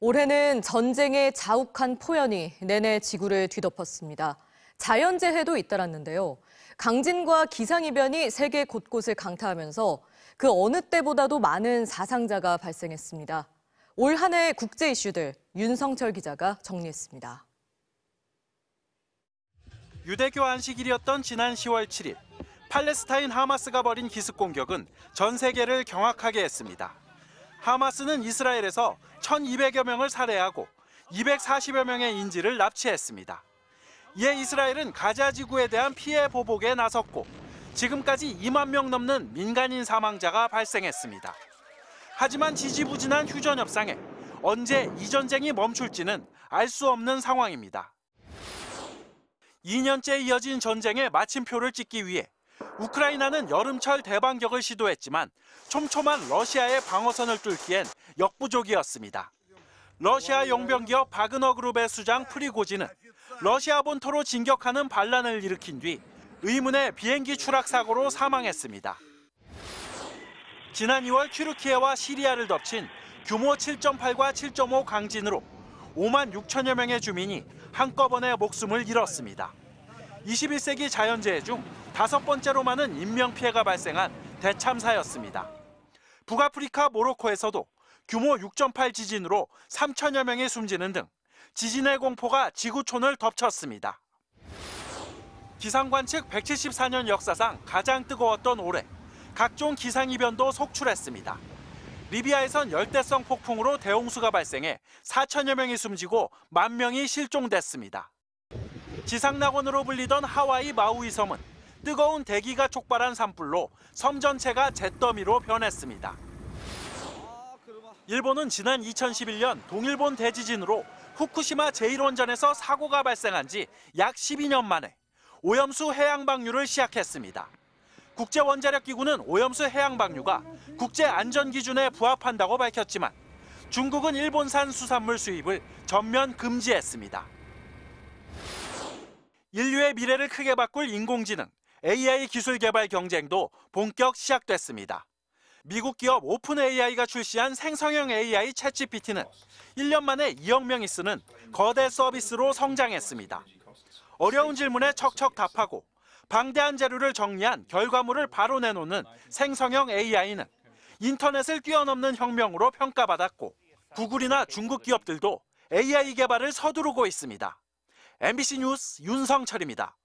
올해는 전쟁의 자욱한 포연이 내내 지구를 뒤덮었습니다. 자연재해도 잇따랐는데요. 강진과 기상이변이 세계 곳곳을 강타하면서 그 어느 때보다도 많은 사상자가 발생했습니다. 올 한 해의 국제 이슈들 윤성철 기자가 정리했습니다. 유대교 안식일이었던 지난 10월 7일 팔레스타인 하마스가 벌인 기습 공격은 전 세계를 경악하게 했습니다. 하마스는 이스라엘에서 1,200여 명을 살해하고 240여 명의 인질을 납치했습니다. 이에 이스라엘은 가자 지구에 대한 피해 보복에 나섰고 지금까지 2만 명 넘는 민간인 사망자가 발생했습니다. 하지만 지지부진한 휴전 협상에 언제 이 전쟁이 멈출지는 알 수 없는 상황입니다. 2년째 이어진 전쟁에 마침표를 찍기 위해 우크라이나는 여름철 대반격을 시도했지만 촘촘한 러시아의 방어선을 뚫기엔 역부족이었습니다. 러시아 용병기업 바그너 그룹의 수장 프리고지는 러시아 본토로 진격하는 반란을 일으킨 뒤 의문의 비행기 추락 사고로 사망했습니다. 지난 2월 튀르키예와 시리아를 덮친 규모 7.8과 7.5 강진으로 5만 6천여 명의 주민이 한꺼번에 목숨을 잃었습니다. 21세기 자연재해 중 다섯 번째로 많은 인명피해가 발생한 대참사였습니다. 북아프리카 모로코에서도 규모 6.8 지진으로 3천여 명이 숨지는 등 지진의 공포가 지구촌을 덮쳤습니다. 기상관 측 174년 역사상 가장 뜨거웠던 올해 각종 기상이변도 속출했습니다. 리비아에선 열대성 폭풍으로 대홍수가 발생해 4천여 명이 숨지고 만 명이 실종됐습니다. 지상낙원으로 불리던 하와이 마우이 섬은 뜨거운 대기가 촉발한 산불로 섬 전체가 잿더미로 변했습니다. 일본은 지난 2011년 동일본 대지진으로 후쿠시마 제1원전에서 사고가 발생한 지 약 12년 만에 오염수 해양 방류를 시작했습니다. 국제원자력기구는 오염수 해양 방류가 국제 안전 기준에 부합한다고 밝혔지만 중국은 일본산 수산물 수입을 전면 금지했습니다. 인류의 미래를 크게 바꿀 인공지능 AI 기술 개발 경쟁도 본격 시작됐습니다. 미국 기업 오픈 AI가 출시한 생성형 AI 챗GPT는 1년 만에 2억 명이 쓰는 거대 서비스로 성장했습니다. 어려운 질문에 척척 답하고 방대한 자료를 정리한 결과물을 바로 내놓는 생성형 AI는 인터넷을 뛰어넘는 혁명으로 평가받았고 구글이나 중국 기업들도 AI 개발을 서두르고 있습니다. MBC 뉴스 윤성철입니다.